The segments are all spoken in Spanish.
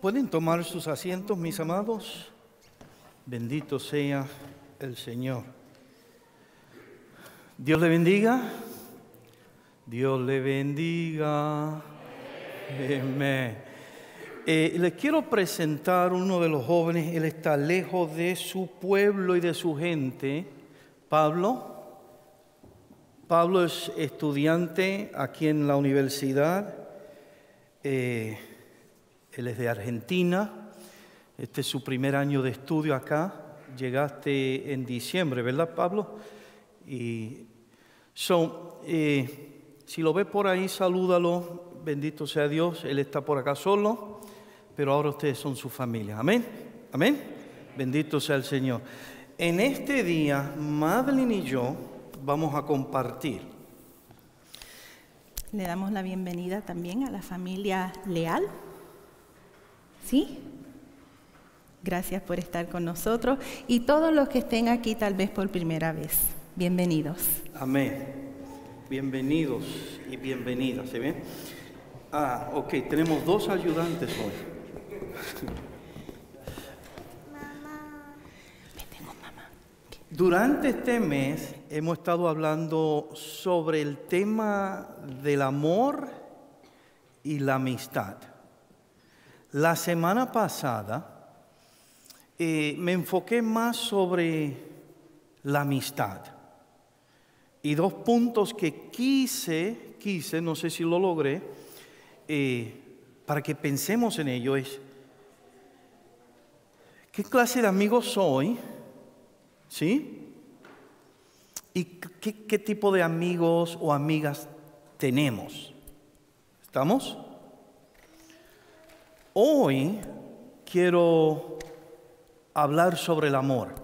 ¿Pueden tomar sus asientos, mis amados? Bendito sea el Señor. Dios le bendiga. Dios le bendiga. Amén. Eh, les quiero presentar uno de los jóvenes. Él está lejos de su pueblo y de su gente. Pablo. Pablo es estudiante aquí en la universidad. Eh, él es de Argentina. Este es su primer año de estudio acá. Llegaste en diciembre, ¿verdad, Pablo? Y so, eh, si lo ves por ahí, salúdalo. Bendito sea Dios. Él está por acá solo, pero ahora ustedes son su familia. Amén. Amén. Bendito sea el Señor. En este día, Madeline y yo vamos a compartir. Le damos la bienvenida también a la familia Leal. ¿Sí? Gracias por estar con nosotros y todos los que estén aquí tal vez por primera vez. Bienvenidos. Amén. Bienvenidos y bienvenidas, ¿se ven? Ah, ok, tenemos dos ayudantes hoy. Durante este mes hemos estado hablando sobre el tema del amor y la amistad. La semana pasada eh, me enfoqué más sobre la amistad y dos puntos que quise, quise, no sé si lo logré, eh, para que pensemos en ello es, ¿qué clase de amigos soy? ¿Sí? ¿Y qué, qué tipo de amigos o amigas tenemos? ¿Estamos? Hoy quiero hablar sobre el amor.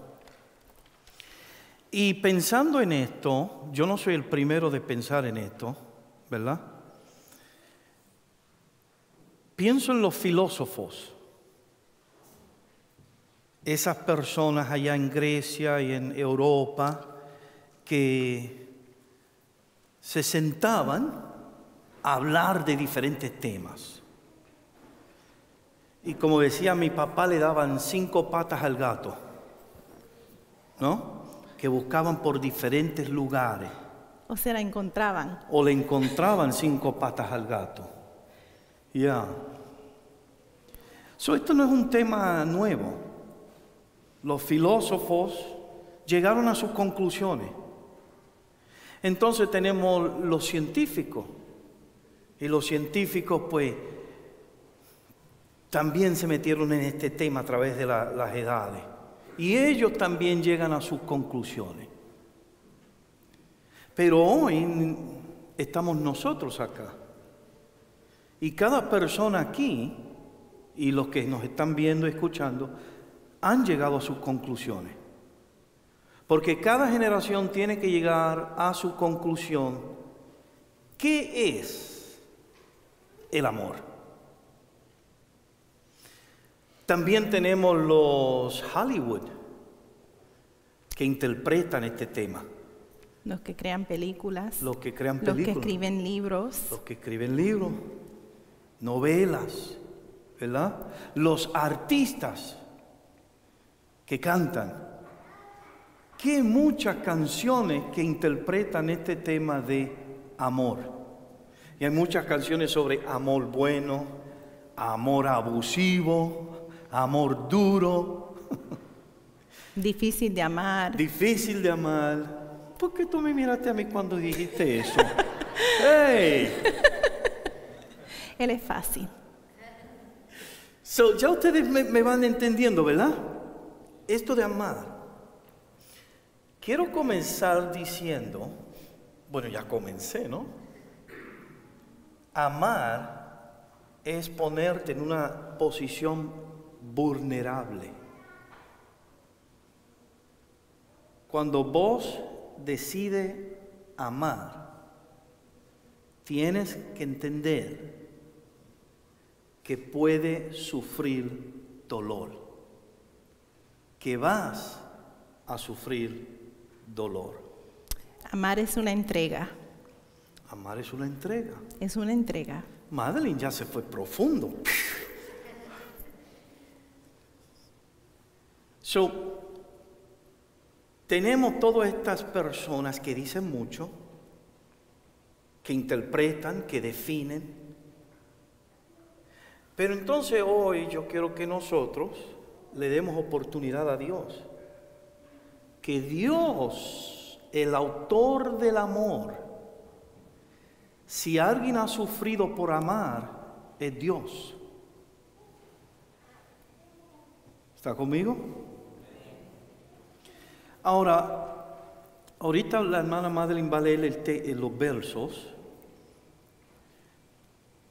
Y pensando en esto, yo no soy el primero de pensar en esto, ¿verdad? Pienso en los filósofos, esas personas allá en Grecia y en Europa que se sentaban a hablar de diferentes temas. Y como decía mi papá, le daban cinco patas al gato, ¿no? Que buscaban por diferentes lugares. O se la encontraban. O le encontraban cinco patas al gato. Ya. So, esto no es un tema nuevo. Los filósofos llegaron a sus conclusiones. Entonces tenemos los científicos. Y los científicos, pues, también se metieron en este tema a través de las edades. Y ellos también llegan a sus conclusiones. Pero hoy estamos nosotros acá. Y cada persona aquí, y los que nos están viendo escuchando, han llegado a sus conclusiones. Porque cada generación tiene que llegar a su conclusión. ¿Qué es el amor? También tenemos los Hollywood que interpretan este tema. Los que crean películas. Los que crean películas. Los que escriben libros. Los que escriben libros, novelas, ¿verdad? Los artistas que cantan. Qué muchas canciones que interpretan este tema de amor. Y hay muchas canciones sobre amor bueno, amor abusivo, amor duro. Difícil de amar. Difícil de amar. ¿Por qué tú me miraste a mí cuando dijiste eso? ¡Hey! Él es fácil. So, ya ustedes me, me van entendiendo, ¿verdad? Esto de amar. Quiero comenzar diciendo, bueno, ya comencé, ¿no? Amar es ponerte en una posición vulnerable. Cuando vos decides amar, tienes que entender que puede sufrir dolor, que vas a sufrir dolor. Amar es una entrega. Amar es una entrega. Es una entrega. Madeline ya se fue profundo. So, tenemos todas estas personas que dicen mucho, que interpretan, que definen. Pero entonces hoy yo quiero que nosotros le demos oportunidad a Dios. Que Dios, el autor del amor, si alguien ha sufrido por amar, es Dios. ¿Está conmigo? Ahora, ahorita la hermana Madeline va a leer los versos.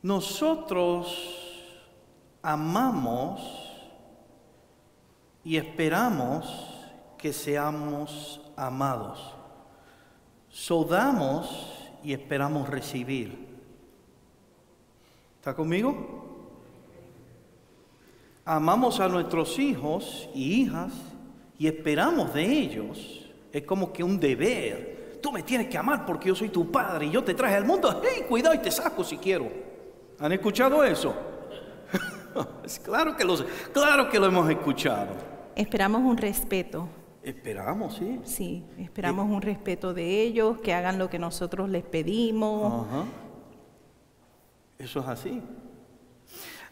Nosotros amamos y esperamos que seamos amados. Sodamos y esperamos recibir. ¿Está conmigo? Amamos a nuestros hijos y hijas y esperamos de ellos. Es como que un deber. Tú me tienes que amar porque yo soy tu padre y yo te traje al mundo. ¡Hey, cuidado y te saco si quiero! ¿Han escuchado eso? claro, que los, claro que lo hemos escuchado. Esperamos un respeto. Esperamos, sí. Sí, esperamos un respeto de ellos, que hagan lo que nosotros les pedimos. Eso es así.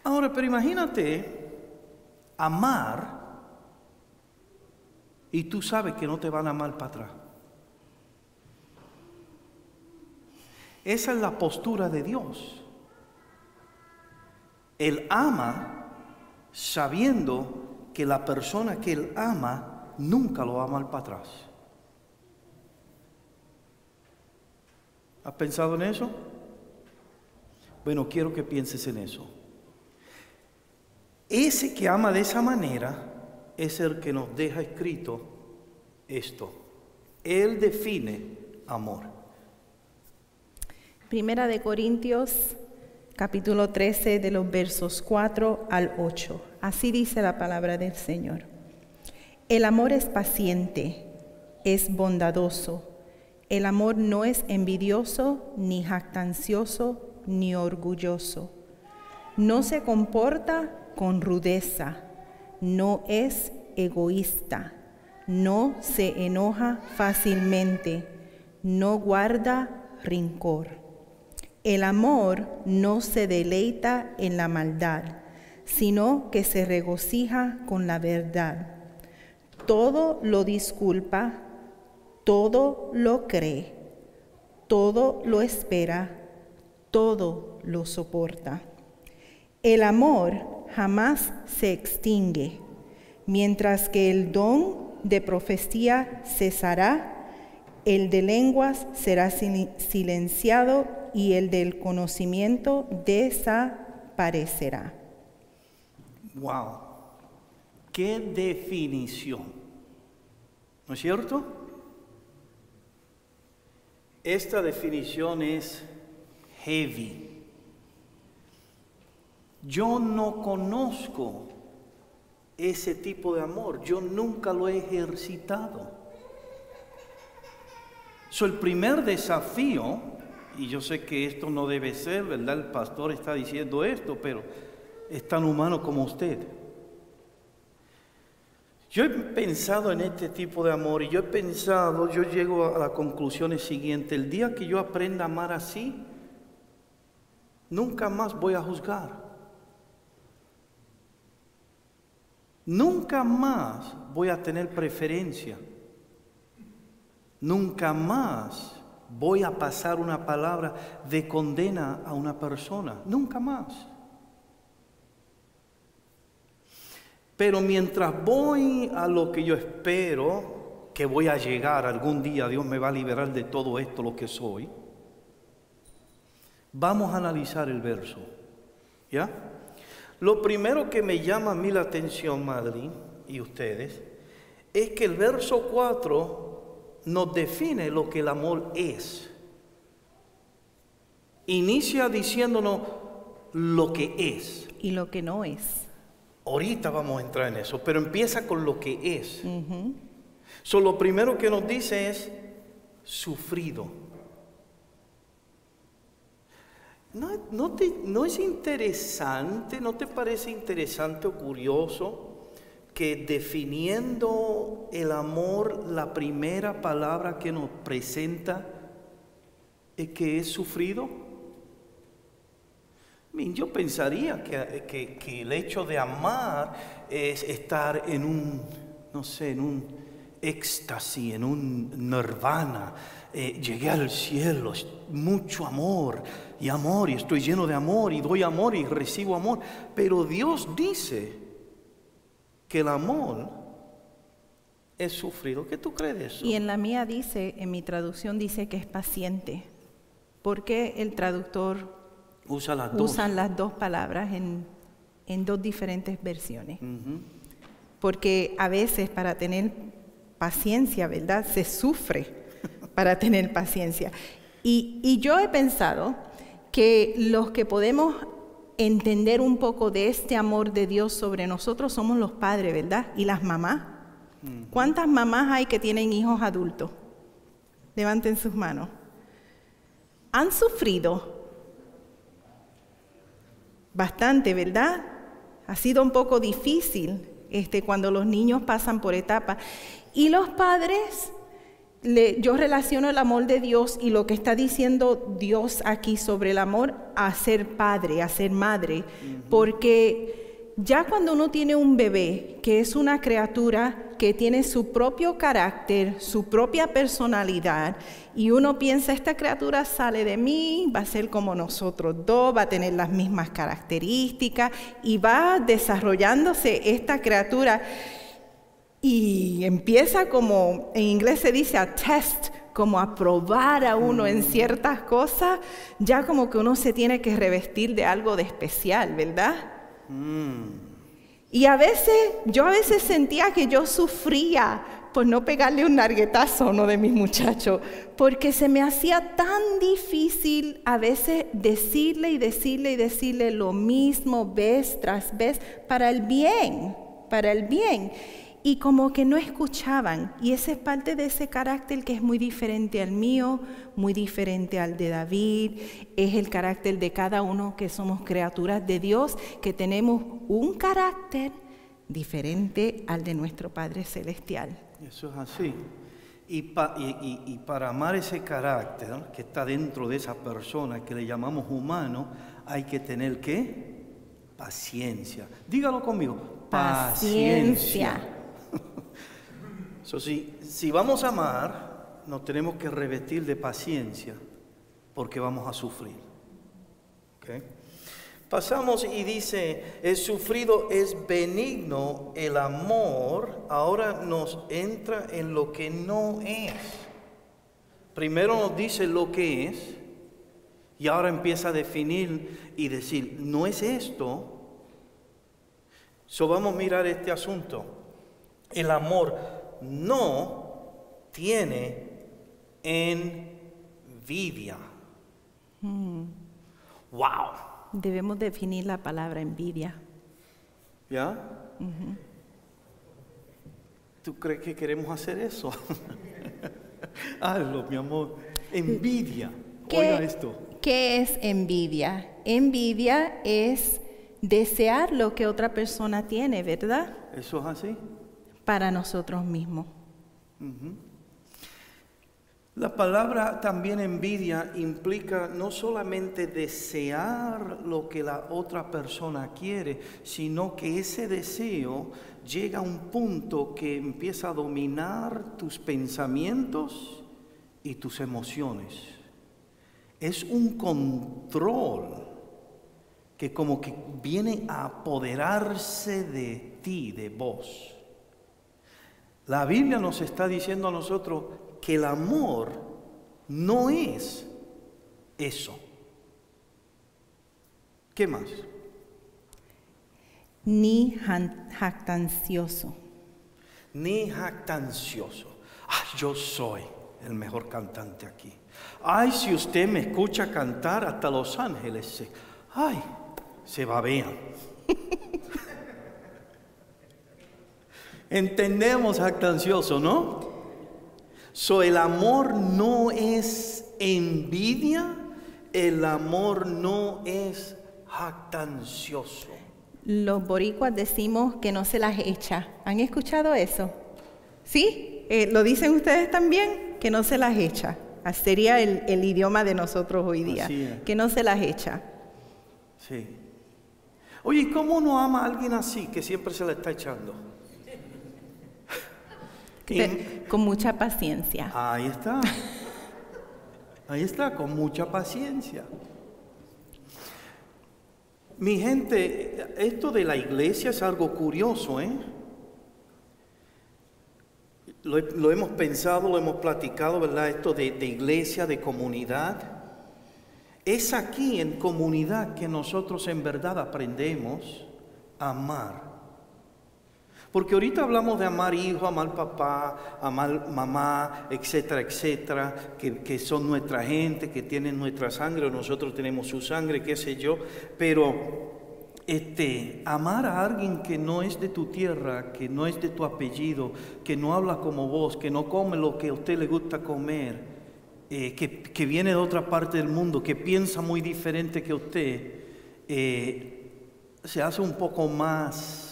Ahora, pero imagínate amar y tú sabes que no te van a amar para atrás. Esa es la postura de Dios. Él ama sabiendo que la persona que él ama nunca lo va a amar para atrás. ¿Has pensado en eso? Bueno, quiero que pienses en eso. Ese que ama de esa manera es el que nos deja escrito esto. Él define amor. Primera de Corintios, capítulo 13, de los versos 4 al 8. Así dice la palabra del Señor. El amor es paciente, es bondadoso. El amor no es envidioso, ni jactancioso, ni orgulloso. No se comporta con rudeza, no es egoísta, no se enoja fácilmente, no guarda rincor. El amor no se deleita en la maldad, sino que se regocija con la verdad todo lo disculpa, todo lo cree, todo lo espera, todo lo soporta. El amor jamás se extingue, mientras que el don de profecía cesará, el de lenguas será silenciado y el del conocimiento desaparecerá. Wow. ¿Qué definición? ¿No es cierto? Esta definición es heavy. Yo no conozco ese tipo de amor, yo nunca lo he ejercitado. So, el primer desafío, y yo sé que esto no debe ser, ¿verdad? El pastor está diciendo esto, pero es tan humano como usted. Yo he pensado en este tipo de amor y yo he pensado, yo llego a la conclusión siguiente, el día que yo aprenda a amar así, nunca más voy a juzgar. Nunca más voy a tener preferencia. Nunca más voy a pasar una palabra de condena a una persona. Nunca más. Pero mientras voy a lo que yo espero, que voy a llegar algún día, Dios me va a liberar de todo esto, lo que soy, vamos a analizar el verso. ¿Ya? Lo primero que me llama a mí la atención, Madrid, y ustedes, es que el verso 4 nos define lo que el amor es. Inicia diciéndonos lo que es. Y lo que no es. Ahorita vamos a entrar en eso, pero empieza con lo que es. lo primero que nos dice es sufrido. ¿No, no te- no es interesante, no te parece interesante o curioso que definiendo el amor, la primera palabra que nos presenta es que es sufrido? Yo pensaría que, que- el hecho de amar es estar en un, no sé, en un éxtasis, en un nirvana. Eh, llegué al cielo, mucho amor y amor, y estoy lleno de amor, y doy amor y recibo amor. Pero Dios dice que el amor es sufrido. ¿Qué tú crees de eso? Y en la mía dice, en mi traducción dice que es paciente. ¿Por qué el traductor Usa las dos. las dos palabras en, en dos diferentes versiones? Porque a veces para tener paciencia, ¿verdad? Se sufre para tener paciencia. Y, y yo he pensado que los que podemos entender un poco de este amor de Dios sobre nosotros somos los padres, ¿verdad? Y las mamás. ¿Cuántas mamás hay que tienen hijos adultos? Levanten sus manos. ¿Han sufrido? Bastante, ¿verdad? Ha sido un poco difícil este, cuando los niños pasan por etapas. Y los padres, le- yo relaciono el amor de Dios y lo que está diciendo Dios aquí sobre el amor a ser padre, a ser madre, porque ya cuando uno tiene un bebé, que es una criatura que tiene su propio carácter, su propia personalidad, y uno piensa, esta criatura sale de mí, va a ser como nosotros dos, va a tener las mismas características, y va desarrollándose esta criatura, y empieza como, en inglés se dice a test, como a probar a uno en ciertas cosas, ya como que uno se tiene que revestir de algo de especial, ¿verdad? Y a veces, yo a veces sentía que yo sufría por no pegarle un narguetazo a uno de mis muchachos, porque se me hacía tan difícil a veces decirle y decirle y decirle lo mismo vez tras vez para el bien, para el bien. Y como que no escuchaban. Y esa es parte de ese carácter que es muy diferente al mío, muy diferente al de David. Es el carácter de cada uno que somos criaturas de Dios, que tenemos un carácter diferente al de nuestro Padre Celestial. Eso es así. Y, pa- y- y- y para amar ese carácter que está dentro de esa persona que le llamamos humano, hay que tener qué? Paciencia. Dígalo conmigo. Paciencia. So, si, si vamos a amar, nos tenemos que revestir de paciencia porque vamos a sufrir. ¿Ok? Pasamos y dice, el sufrido es benigno, el amor ahora nos entra en lo que no es. Primero nos dice lo que es y ahora empieza a definir y decir, no es esto. So vamos a mirar este asunto. El amor no tiene envidia. Wow. Debemos definir la palabra envidia. ¿Ya? ¿Tú crees que queremos hacer eso? Hazlo, mi amor. Envidia. Oiga esto. ¿Qué es envidia? Envidia es desear lo que otra persona tiene, ¿verdad? ¿Eso es así? Para nosotros mismos. La palabra también envidia implica no solamente desear lo que la otra persona quiere, sino que ese deseo llega a un punto que empieza a dominar tus pensamientos y tus emociones. Es un control que como que viene a apoderarse de ti, de vos. La Biblia nos está diciendo a nosotros que el amor no es eso. ¿Qué más? Ni jactancioso. Ni jactancioso. Ah, yo soy el mejor cantante aquí. Ay, si usted me escucha cantar hasta Los Ángeles, ay, se babean. Entendemos jactancioso, ¿no? So, el amor no es envidia, el amor no es jactancioso. Los boricuas decimos que no se las echa. ¿Han escuchado eso? ¿Sí? Eh, ¿Lo dicen ustedes también? Que no se las echa. Así Sería el, el idioma de nosotros hoy día. Que no se las echa. Sí. Oye, ¿y ¿cómo uno ama a alguien así que siempre se la está echando? Con mucha paciencia. Ahí está. Ahí está, con mucha paciencia. Mi gente, esto de la iglesia es algo curioso, ¿eh? Lo, lo hemos pensado, lo hemos platicado, ¿verdad? Esto de, de iglesia, de comunidad. Es aquí en comunidad que nosotros en verdad aprendemos a amar. Porque ahorita hablamos de amar hijo, amar papá, amar mamá, etcétera, etcétera, que, que son nuestra gente, que tienen nuestra sangre, nosotros tenemos su sangre, qué sé yo. Pero este, amar a alguien que no es de tu tierra, que no es de tu apellido, que no habla como vos, que no come lo que a usted le gusta comer, eh, que, que viene de otra parte del mundo, que piensa muy diferente que usted, eh, se hace un poco más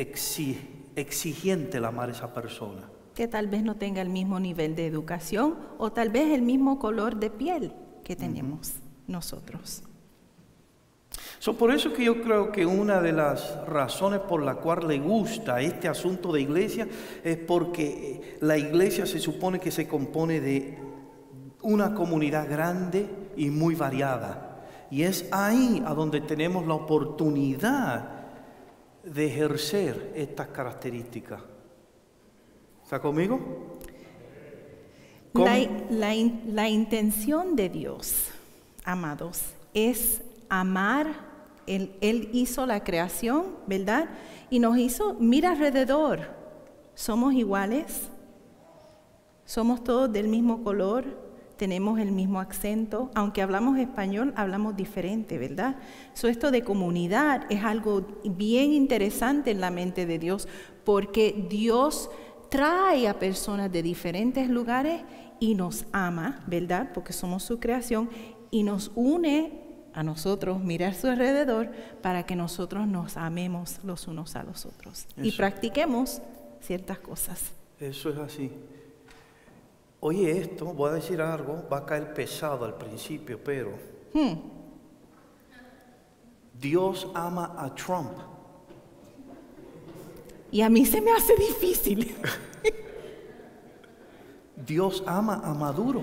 exigente el amar a esa persona. Que tal vez no tenga el mismo nivel de educación o tal vez el mismo color de piel que tenemos nosotros. So, por eso que yo creo que una de las razones por la cual le gusta este asunto de iglesia es porque la iglesia se supone que se compone de una comunidad grande y muy variada. Y es ahí a donde tenemos la oportunidad de ejercer estas características. ¿Está conmigo? La, la la intención de Dios, amados, es amar. Él, él hizo la creación, ¿verdad? Y nos hizo, mira alrededor, somos iguales, somos todos del mismo color, tenemos el mismo acento, aunque hablamos español, hablamos diferente, ¿verdad? So, esto de comunidad es algo bien interesante en la mente de Dios, porque Dios trae a personas de diferentes lugares y nos ama, ¿verdad? Porque somos su creación y nos une a nosotros, mirar su alrededor, para que nosotros nos amemos los unos a los otros y practiquemos ciertas cosas. Eso es así. Oye, esto, voy a decir algo, va a caer pesado al principio, pero Hmm. Dios ama a Trump. Y a mí se me hace difícil. Dios ama a Maduro.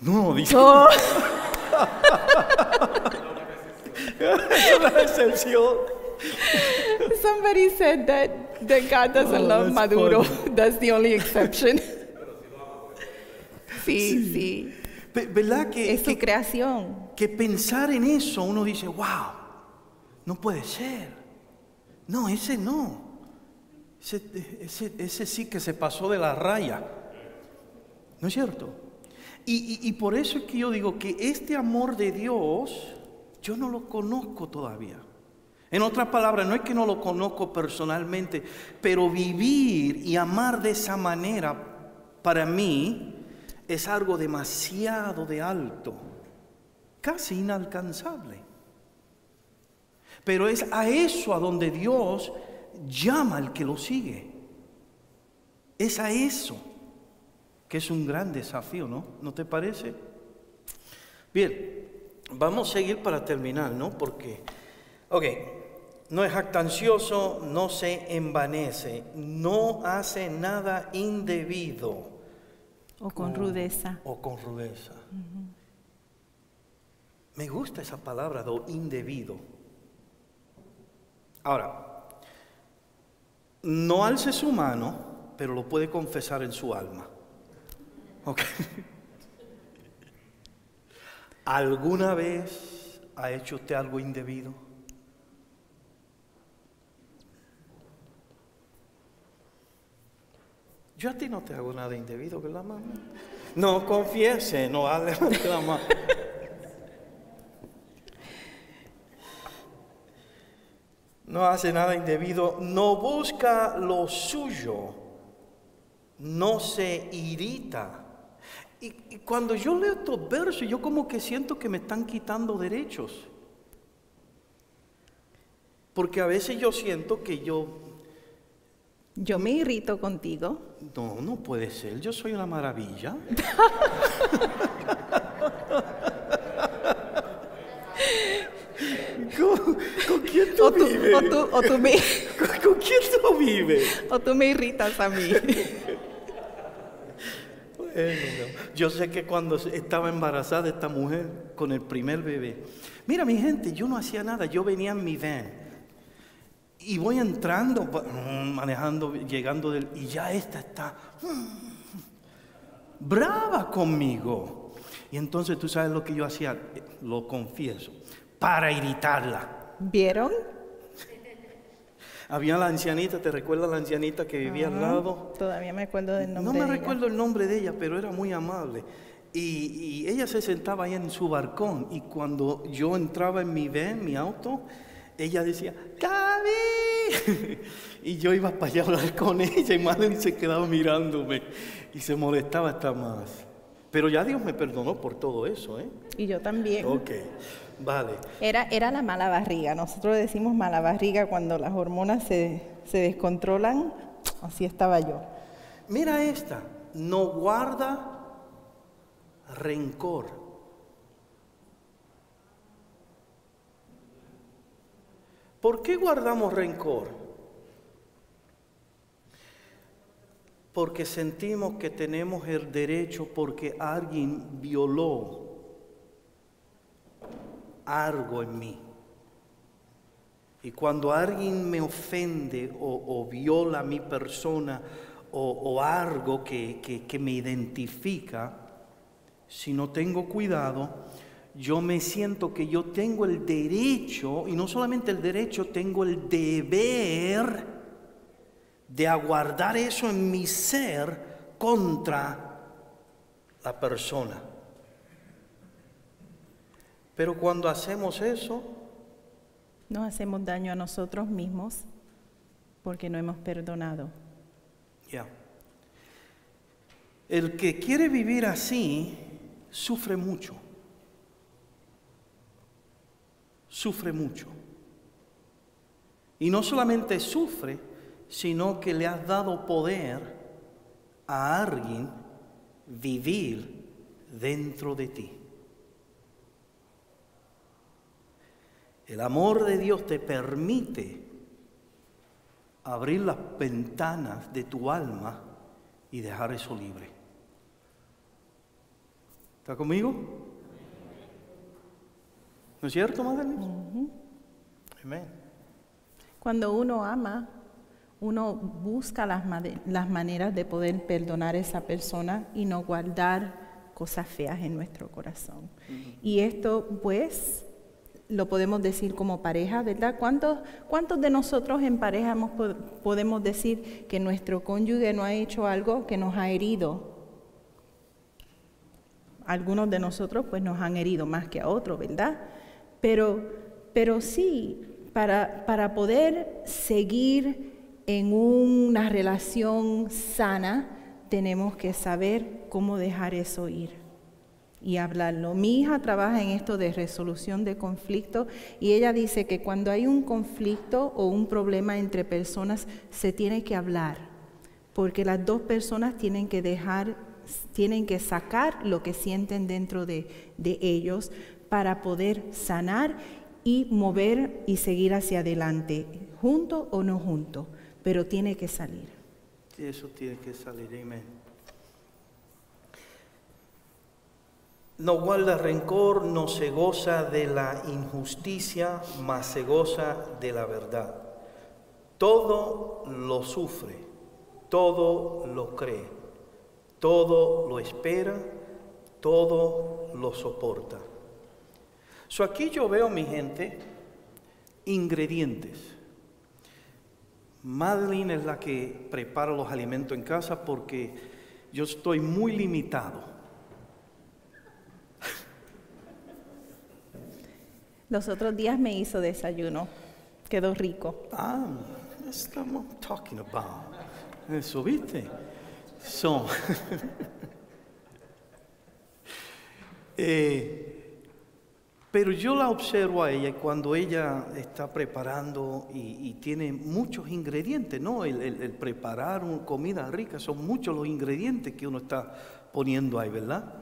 No, dice. Oh, es una excepción. somebody said that, that God doesn't Oh, love Maduro. funny. That's the only exception. sí, sí. Ve- ¿Verdad que, Es su que, creación. que pensar en eso uno dice, wow, no puede ser? No, ese no. Ese, ese- ese sí que se pasó de la raya. ¿No es cierto? Y, y- y por eso es que yo digo que este amor de Dios, yo no lo conozco todavía. En otras palabras, no es que no lo conozco personalmente, pero vivir y amar de esa manera, para mí, es algo demasiado de alto, casi inalcanzable. Pero es a eso a donde Dios llama al que lo sigue. Es a eso, que es un gran desafío, ¿no? ¿No te parece? Bien, vamos a seguir para terminar, ¿no? Porque, ok, no es jactancioso, no se envanece, no hace nada indebido O con rudeza. o con rudeza. Me gusta esa palabra, lo indebido. Ahora, no alce su mano, pero lo puede confesar en su alma. ¿Ok? ¿Alguna vez ha hecho usted algo indebido? Yo a ti no te hago nada indebido, ¿verdad, mamá? No confiese, no levante la mano. No hace nada indebido, no busca lo suyo, no se irrita. Y, y cuando yo leo estos versos, yo como que siento que me están quitando derechos. Porque a veces yo siento que yo, Yo me irrito contigo. no, no puede ser, yo soy una maravilla. ¿Con, con quién tú O tú, vives? o tú, o tú me, ¿Con, con quién tú vives? o tú me irritas a mí. Bueno, no. Yo sé que cuando estaba embarazada esta mujer con el primer bebé, mira mi gente, yo no hacía nada, yo venía en mi van y voy entrando, mm, manejando, llegando del, y ya esta está mm, brava conmigo. Y entonces tú sabes lo que yo hacía, Eh, lo confieso, para irritarla. ¿Vieron? Había la ancianita, ¿te recuerdas la ancianita que vivía al lado? Todavía me acuerdo del nombre No me de ella. recuerdo el nombre de ella, pero era muy amable. Y, y ella se sentaba ahí en su balcón y cuando yo entraba en mi mi auto, ella decía, ¡Gaby! y yo iba para allá a hablar con ella y Marlene se quedaba mirándome y se molestaba hasta más. Pero ya Dios me perdonó por todo eso, ¿eh? Y yo también. Ok, vale. Era, era la mala barriga. Nosotros decimos mala barriga cuando las hormonas se, se descontrolan. Así estaba yo. Mira esta, no guarda rencor. ¿Por qué guardamos rencor? Porque sentimos que tenemos el derecho porque alguien violó algo en mí. Y cuando alguien me ofende o, viola mi persona o, o algo que, que- que me identifica, si no tengo cuidado, yo me siento que yo tengo el derecho, y no solamente el derecho, tengo el deber de aguardar eso en mi ser contra la persona. Pero cuando hacemos eso, Nos hacemos daño a nosotros mismos porque no hemos perdonado. Ya. El que quiere vivir así sufre mucho. Sufre mucho. Y no solamente sufre, sino que le has dado poder a alguien vivir dentro de ti. El amor de Dios te permite abrir las ventanas de tu alma y dejar eso libre. ¿Está conmigo? ¿No es cierto, madre? Amén. Cuando uno ama, uno busca las, maneras de poder perdonar a esa persona y no guardar cosas feas en nuestro corazón. Y esto, pues, lo podemos decir como pareja, ¿verdad? ¿Cuántos, cuántos de nosotros en pareja hemos podemos decir que nuestro cónyuge no ha hecho algo que nos ha herido? Algunos de nosotros pues nos han herido más que a otros, ¿verdad? Pero, pero sí, para, para poder seguir en una relación sana, tenemos que saber cómo dejar eso ir y hablarlo. Mi hija trabaja en esto de resolución de conflictos y ella dice que cuando hay un conflicto o un problema entre personas se tiene que hablar, porque las dos personas tienen que dejar, tienen que sacar lo que sienten dentro de, de ellos para poder sanar y mover y seguir hacia adelante, junto o no junto, pero tiene que salir. Eso tiene que salir, amén. No guarda rencor, no se goza de la injusticia, mas se goza de la verdad. Todo lo sufre, todo lo cree, todo lo espera, todo lo soporta. So aquí yo veo, mi gente, ingredientes. Madeline es la que prepara los alimentos en casa porque yo estoy muy limitado. Los otros días me hizo desayuno, quedó rico. Ah, estamos talking about. Eso, ¿viste? So, Eh, pero yo la observo a ella cuando ella está preparando y, tiene muchos ingredientes, ¿no? El, el preparar una comida rica, son muchos los ingredientes que uno está poniendo ahí, ¿verdad?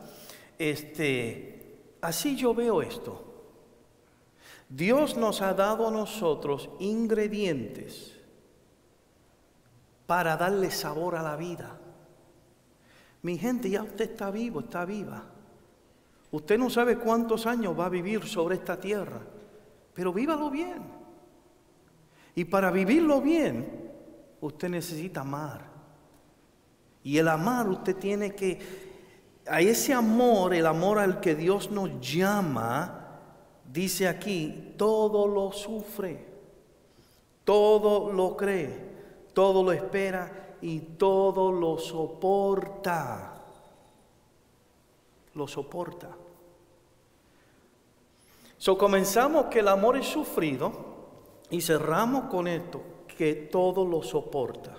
Este, así yo veo esto. Dios nos ha dado a nosotros ingredientes para darle sabor a la vida. Mi gente, ya usted está vivo, está viva. Usted no sabe cuántos años va a vivir sobre esta tierra, pero vívalo bien. Y para vivirlo bien, usted necesita amar. Y el amar usted tiene que, a ese amor, el amor al que Dios nos llama, dice aquí, todo lo sufre, todo lo cree, todo lo espera y todo lo soporta. Lo soporta. So comenzamos que el amor es sufrido y cerramos con esto, que todo lo soporta.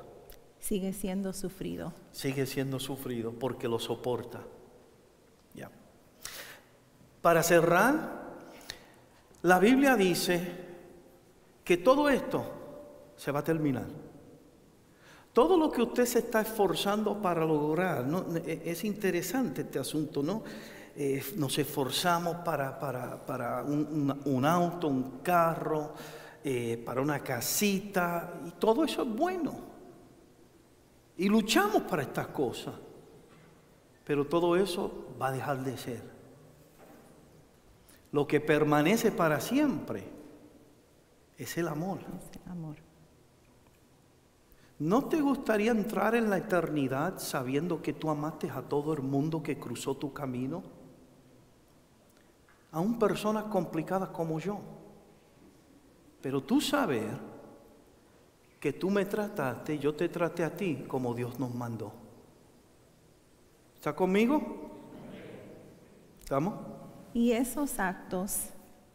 Sigue siendo sufrido. Sigue siendo sufrido porque lo soporta. Ya. Para cerrar, la Biblia dice que todo esto se va a terminar. Todo lo que usted se está esforzando para lograr, e, es interesante este asunto, ¿no? Eh, nos esforzamos para, para, un, auto, un carro, eh, para una casita, y todo eso es bueno. Y luchamos para estas cosas, pero todo eso va a dejar de ser. Lo que permanece para siempre es el amor. Es el amor. ¿No te gustaría entrar en la eternidad sabiendo que tú amaste a todo el mundo que cruzó tu camino? aún personas complicadas como yo. Pero tú sabes que tú me trataste, yo te traté a ti como Dios nos mandó. ¿Está conmigo? ¿Estamos? Y esos actos,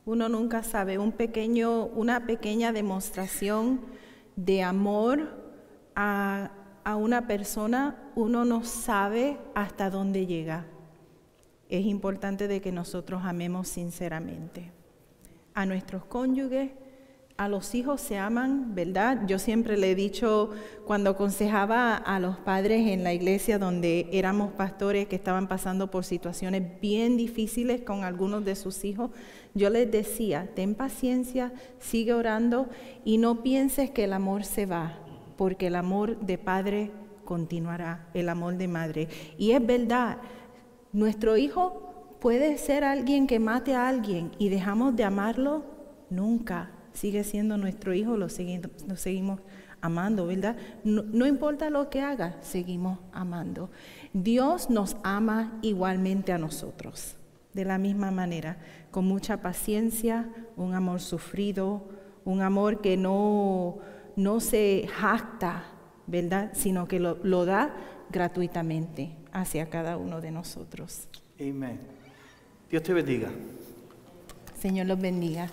uno nunca sabe, un pequeño, una pequeña demostración de amor a, una persona, uno no sabe hasta dónde llega es importante de que nosotros amemos sinceramente. A nuestros cónyuges, a los hijos se aman, ¿verdad? Yo siempre le he dicho cuando aconsejaba a los padres en la iglesia donde éramos pastores que estaban pasando por situaciones bien difíciles con algunos de sus hijos, yo les decía, ten paciencia, sigue orando y no pienses que el amor se va, porque el amor de padre continuará, el amor de madre. Y es verdad, nuestro hijo puede ser alguien que mate a alguien y dejamos de amarlo, nunca. Sigue siendo nuestro hijo, lo seguimos, amando, ¿verdad? No, no, importa lo que haga, seguimos amando. Dios nos ama igualmente a nosotros, de la misma manera, con mucha paciencia, un amor sufrido, un amor que no, no se jacta, ¿verdad? Sino que lo, lo da gratuitamente hacia cada uno de nosotros. Amén. Dios te bendiga. Señor los bendiga.